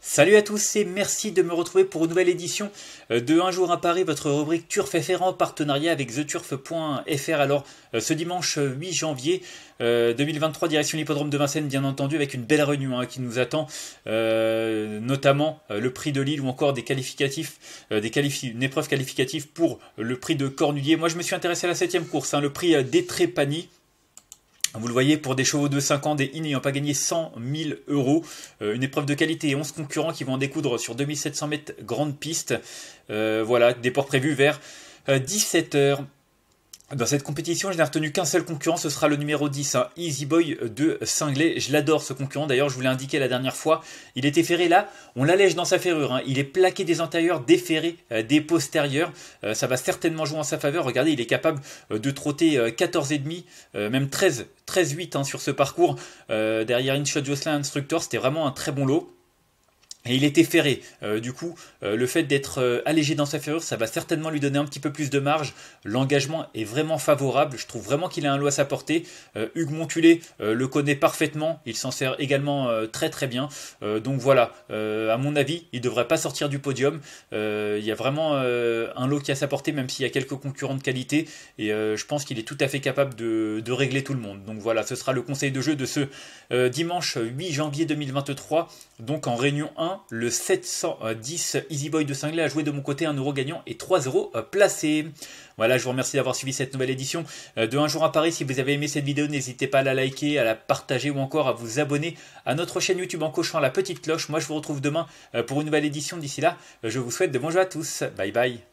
Salut à tous et merci de me retrouver pour une nouvelle édition euh, de Un jour à Paris, votre rubrique Turf FR en partenariat avec TheTurf.fr. Alors euh, ce dimanche 8 janvier 2023, euh, direction l'hippodrome de Vincennes, bien entendu, avec une belle réunion hein, qui nous attend, notamment le prix de Lille ou encore des qualificatifs, des une épreuve qualificative pour le prix de Cornulier. Moi je me suis intéressé à la septième course, hein, le prix d'Etrépanie. Vous le voyez, pour des chevaux de 5 ans, des in n'ayant pas gagné 100 000 euros, euh, une épreuve de qualité et 11 concurrents qui vont en découdre sur 2700 mètres grande piste. Euh, voilà, déport prévu vers 17h. Euh, dans cette compétition, je n'ai retenu qu'un seul concurrent, ce sera le numéro 10, hein, Easy Boy de Cinglé. Je l'adore ce concurrent, d'ailleurs je vous l'ai indiqué la dernière fois. Il était ferré là, on l'allège dans sa ferrure. Hein. Il est plaqué des antérieurs, déferré euh, des postérieurs. Euh, ça va certainement jouer en sa faveur. Regardez, il est capable euh, de trotter 14,5, même 13, 13,8 hein, sur ce parcours. derrière Inshot Jocelyn Instructor, c'était vraiment un très bon lot. Et il était ferré. Euh, du coup, euh, le fait d'être euh, allégé dans sa ferrure, ça va certainement lui donner un petit peu plus de marge. L'engagement est vraiment favorable. Je trouve vraiment qu'il a un lot à sa portée. Hugues Montulé le connaît parfaitement. Il s'en sert également très très bien. donc voilà, à mon avis, il ne devrait pas sortir du podium. il y a vraiment un lot qui a sa portée, même s'il y a quelques concurrents de qualité. Et je pense qu'il est tout à fait capable de, de, régler tout le monde. Donc voilà, ce sera le conseil de jeu de ce dimanche 8 janvier 2023. Donc en réunion 1 le 710 Easy Boy de Cinglé a joué de mon côté 1 euro gagnant et 3 euros euh, placés. Voilà, je vous remercie d'avoir suivi cette nouvelle édition euh, de Un jour à Paris. Si vous avez aimé cette vidéo, n'hésitez pas à la liker, à la partager ou encore à vous abonner à notre chaîne YouTube en cochant la petite cloche. Moi, je vous retrouve demain euh, pour une nouvelle édition. D'ici là, je vous souhaite de bons jeux à tous. Bye bye.